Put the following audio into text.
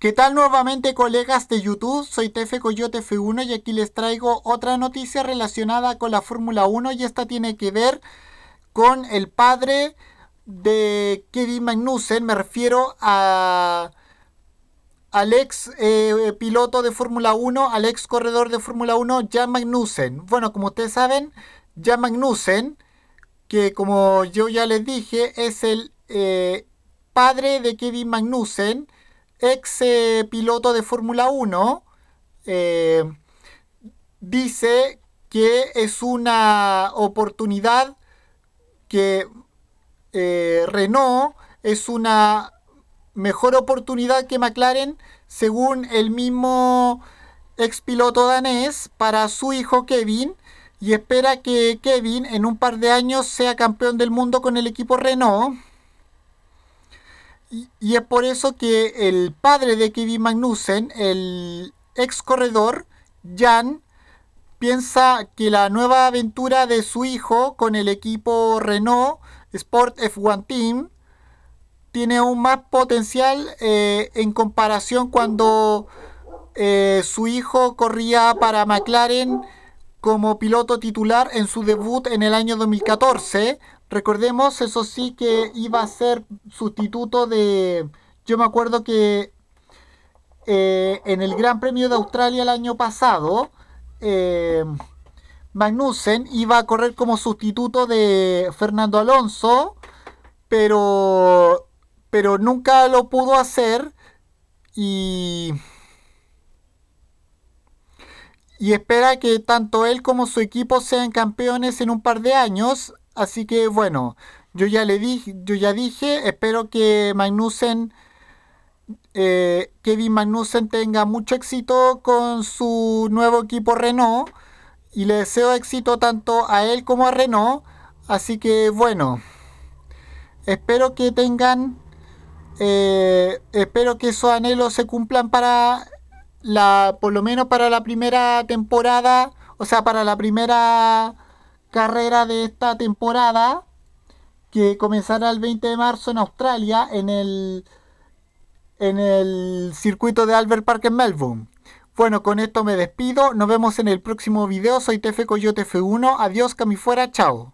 ¿Qué tal nuevamente colegas de YouTube? Soy Tefe Coyote F1 y aquí les traigo otra noticia relacionada con la Fórmula 1 y esta tiene que ver con el padre de Kevin Magnussen, me refiero a al ex eh, piloto de Fórmula 1, al ex corredor de Fórmula 1, Jan Magnussen. Bueno, como ustedes saben, Jan Magnussen, que como yo ya les dije, es el eh, padre de Kevin Magnussen, ex eh, piloto de Fórmula 1, dice que es una oportunidad que Renault es una mejor oportunidad que McLaren, según el mismo ex piloto danés, para su hijo Kevin, y espera que Kevin en un par de años sea campeón del mundo con el equipo Renault. Y, es por eso que el padre de Kevin Magnussen, el ex corredor, Jan, piensa que la nueva aventura de su hijo con el equipo Renault Sport F1 Team tiene aún más potencial eh, en comparación cuando eh, su hijo corría para McLaren como piloto titular en su debut en el año 2014. Recordemos, eso sí, que iba a ser sustituto de... Yo me acuerdo que eh, en el Gran Premio de Australia el año pasado, Magnussen iba a correr como sustituto de Fernando Alonso, pero pero nunca lo pudo hacer y, y espera que tanto él como su equipo sean campeones en un par de años. Así que bueno, yo ya le dije, yo ya dije, espero que Magnussen, eh, Kevin Magnussen tenga mucho éxito con su nuevo equipo Renault y le deseo éxito tanto a él como a Renault. Así que bueno, espero que tengan eh, espero que esos anhelos se cumplan para la, por lo menos para la primera temporada, o sea, para la primera carrera de esta temporada, que comenzará el 20 de marzo en Australia, en el, en el circuito de Albert Park en Melbourne. Bueno, con esto me despido. Nos vemos en el próximo video. Soy Tefe Coyote F1. Adiós, que fuera. Chao.